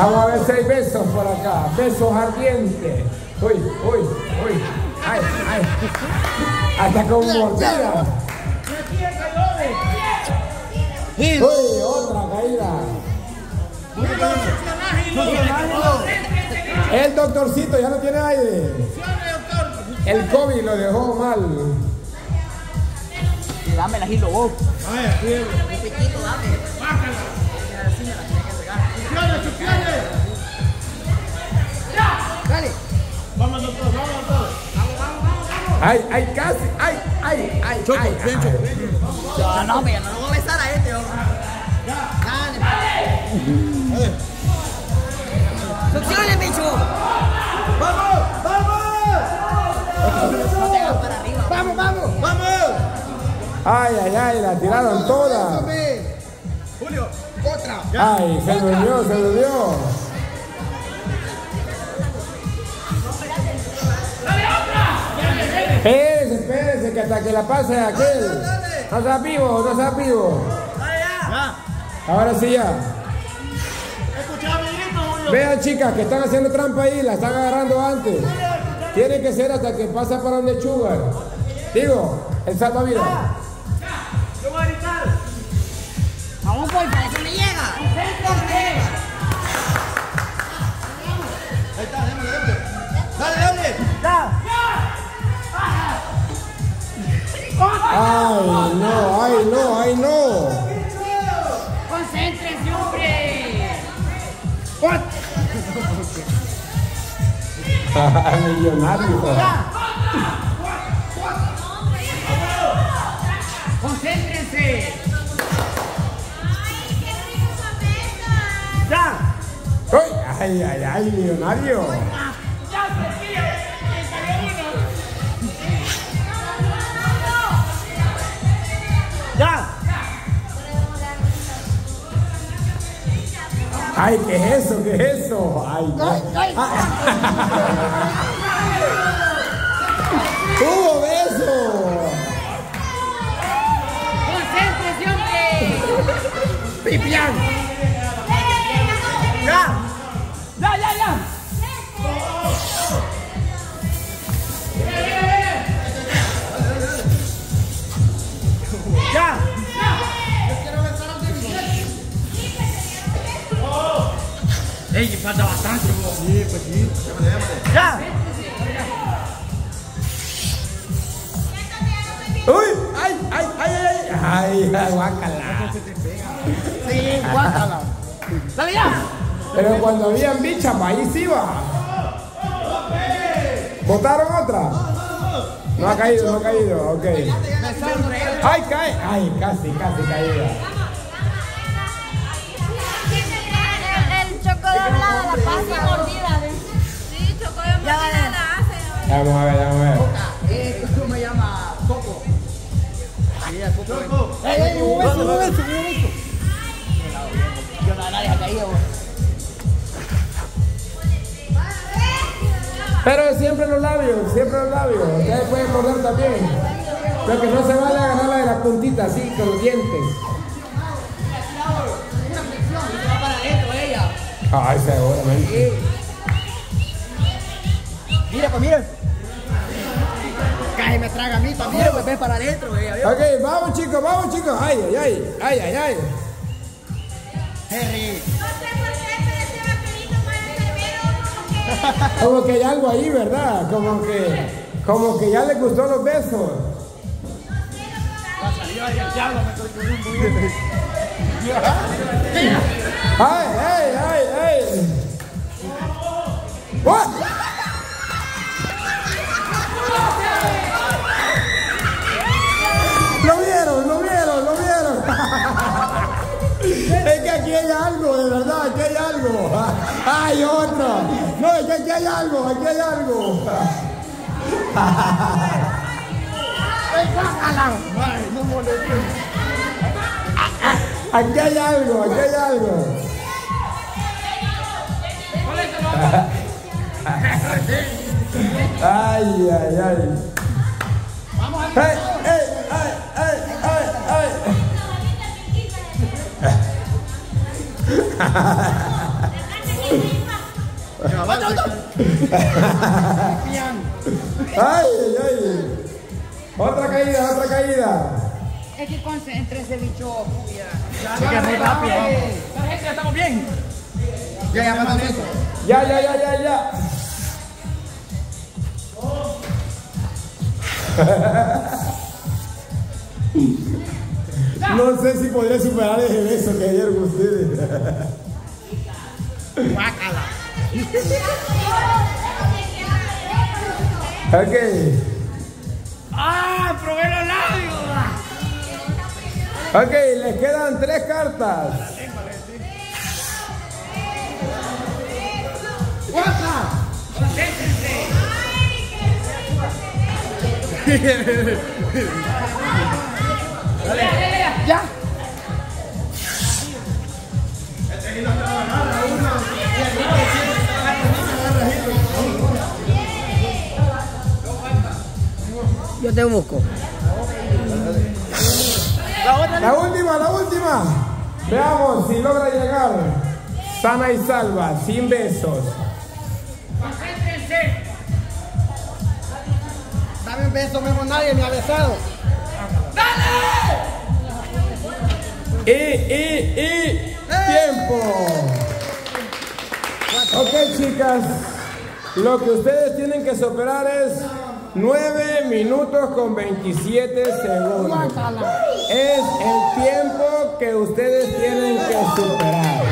Vamos a ver si hay besos por acá. Besos ardientes. Uy, uy, uy. Ay, ay. Hasta con mordida. Uy, otra caída. El doctorcito ya no tiene aire. El COVID lo dejó mal. Dame la gilo vos. Dale. Ay, ay, casi. Ay, ay, ay. Choco, ay, ven, ay. Choco. Ya no, me no lo voy a besar a este, hombre. Dale. Succione, bicho. ¡Vamos! ¡Vamos! No te hagas para arriba. ¡Vamos, vamos! ¡Vamos! Ay, ay, ay, la tiraron toda. Ay, se durmió, se durmió. Espérese, espérese, que hasta que la pase aquel. No sea vivo, no sea vivo. Ahora sí ya. Vean chicas que están haciendo trampa ahí, la están agarrando antes. Tiene que ser hasta que pasa para donde Sugar. Digo, el salvavidas. Millonario. Concéntrense. Uy, Ay, ay, ay, millonario. Ay, ¿qué es eso? ¿Qué es eso? Ay, no. ¡Hubo beso! Concéntrense, hombre. ¡Pipián! Ey, falta bastante, vos. Sí, pues sí. Démosle, démosle. Ya. ¡Uy! ¡Ay, ay, ay, ay! ¡Ay, ay, guácala! Sí, guácala. Dale ya. Pero cuando habían bichas, ahí sí va. ¿Votaron otra? No ha caído, no ha caído, ok. ¡Ay, cae! ¡Ay, casi, casi caída! Pasta mordida. Sí, choco doblado la hace. Vamos a ver, vamos a ver. Eh, ¿cómo me llama? Coco. Choco. ¡Ey, ey, un beso, un beso, un beso! Yo no, nadie ha caído. Pero siempre los labios, siempre los labios. Ustedes pueden morder también. Pero que no se vale agarrarla de la puntita así, con los dientes. Ella. Ay, seguramente. Mira, pues mira. Casi me traga a mí también, pues ven para adentro. ¿vio? Ok, vamos chicos, vamos chicos. Ay, ay, ay, ay, ay, ay. Henry. Como que... Como que hay algo ahí, ¿verdad? Como que, como que ya le gustó los besos. Ay, ay, Lo vieron, lo vieron, lo vieron. Es que aquí hay algo, de verdad, aquí hay algo. Hay otra. No, es que aquí hay algo, aquí hay algo. Aquí hay algo, aquí hay algo. Ay, ay, ay. ¡Ey, ey, ay, ay, ay, ay! Ay, ay, ay. Otra caída, otra caída. Es que concentre ese bicho. Rápido. La gente ya estamos bien. Ya, ya. Ya, ya, ya, ya, No sé si podré superar ese beso que ayer con ustedes. Ok. ¡Ah! ¡Probé los labios! Ok, les quedan tres cartas. ¡Ya! Yo te busco. La última, la última. Veamos si logra llegar sana y salva, sin besos. Dame un beso, mismo nadie me ha besado. Y, y, y, tiempo. Ok, chicas, lo que ustedes tienen que superar es 9 minutos con 27 segundos. Es el tiempo que ustedes tienen que superar.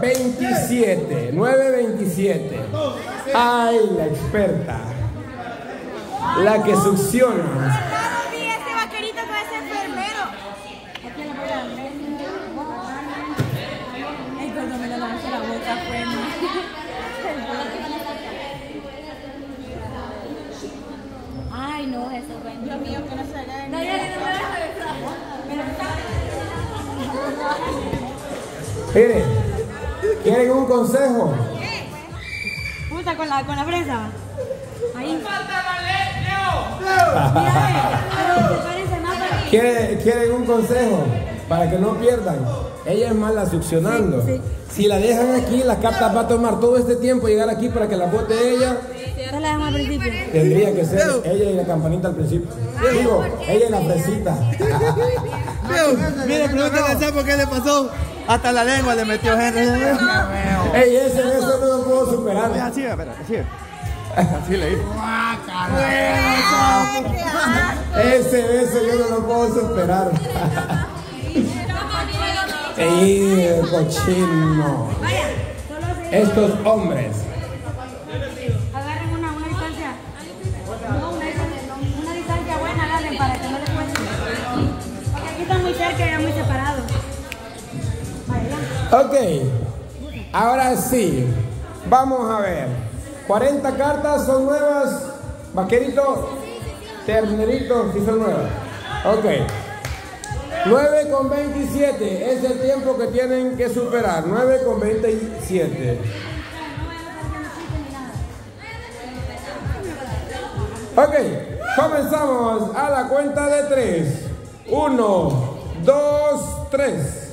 9.27, 9.27. Ay, la experta. La que succiona. Ay, cuando me lo lanzó la boca fue Ay, no, eso fue. Dios mío, que no se haga de No, no me deja Miren, ¿quieren un consejo? Puta, con la, con la fresa. Ahí. ¿Quieren, quieren un consejo? Para que no pierdan. Ella es mala succionando. Sí, sí. Si la dejan aquí, las cartas va a tomar todo este tiempo llegar aquí para que la bote ella. Yo la dejamos al principio. Tendría que ser ella y la campanita al principio. Digo, ella y la fresita. Mire, pregúntale a qué le pasó. Hasta la lengua le metió Henry. Ey, ese beso no lo puedo superar. Así, espera, así. Así le hizo. Ese beso yo no lo puedo superar. Ey, cochino. Estos hombres. Agarren una, una distancia. No, una distancia, una distancia buena, agarren para que no les cueste. Porque aquí están muy cerca y ya muy separados. Ok, ahora sí, vamos a ver. 40 cartas son nuevas. Vaquerito, ternerito, sí son nuevas. Ok. 9 con 27 es el tiempo que tienen que superar. 9 con 27. Ok, comenzamos a la cuenta de 3. 1, 2, 3.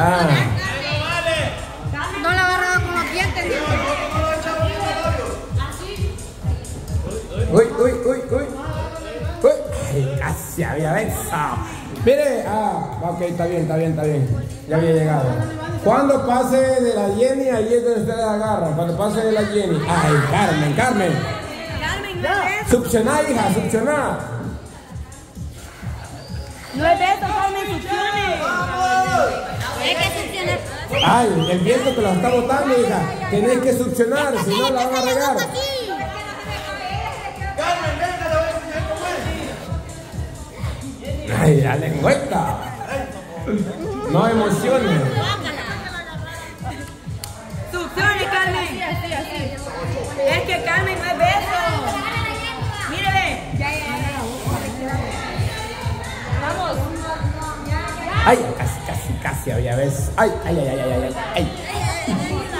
Ah, No la agarraba con los dientes. uy, uy, uy, uy. Uy, ay, casi había besado. Mire, ah, ok, está bien, está bien, está bien. Ya había llegado. Cuando pase de la Jenny, ahí es donde ustedes agarran. Cuando pase de la Jenny. Ay, Carmen, Carmen. Carmen, no Succioná, hija, succioná. No es beso, Carmen, succione. Succiona. Ay, el viento que la está botando, hija. Tenés que succionar, si no la van a regar. Ay, la lengüeta. No emociones. Ay, casi, casi, casi había veces. Ay, ay, ay, ay, ay, ay. ay.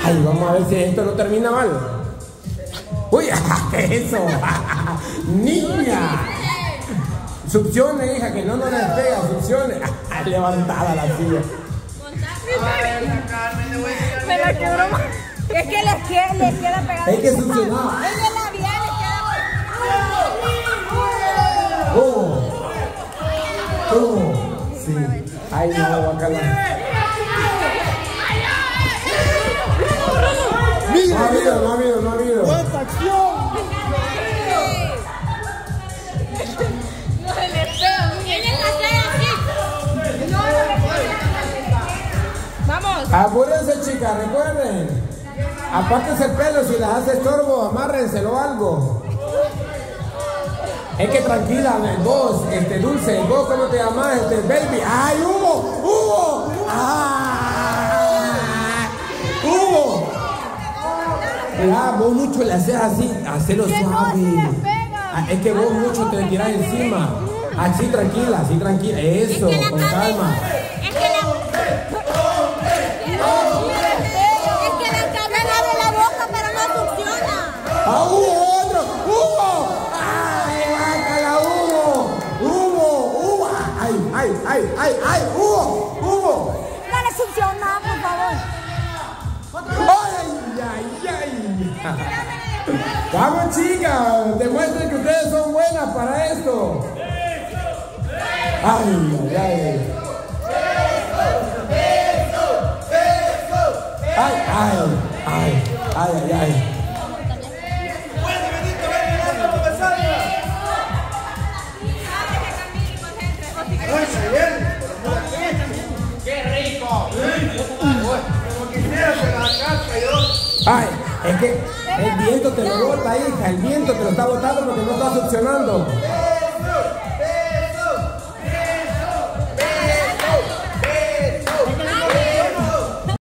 Ay, vamos a ver si esto no termina mal. Uy, ¿qué es eso? Niña. Succione, hija, que no nos despega, succione. Levantada la silla. Me la quebró más. Es que les queda, les queda pegado. Es que succionaba. Ay, no, bacala. No ha habido, no ha habido, no ha habido. ¡Cuánta acción! Vamos. Apúrense, chicas, recuerden. Apártense el pelo, si les hace estorbo, amárrenselo o algo. Es que tranquila, vos, este dulce, vos cómo te llamas, este baby. ¡Ay, Hugo! ¡Hugo! ¡Ay! ¡Hugo! Mira, vos mucho le haces así, hacelo suave. Ah, Es que vos mucho te tirás encima. Así tranquila, así tranquila. Eso, con calma. Es que ¡Ay, ay, ay, ay! ¡Hugo! ¡Hugo! No le funciona, por favor. ¡Ay, ay, ay! Vamos, chicas, demuestren que ustedes son buenas para esto. ¡Ay, ay, ay! ¡Ay, ay, ay, ay, ay, ay! Ay, es que el viento te lo bota, hija, el viento te lo está botando porque no está succionando.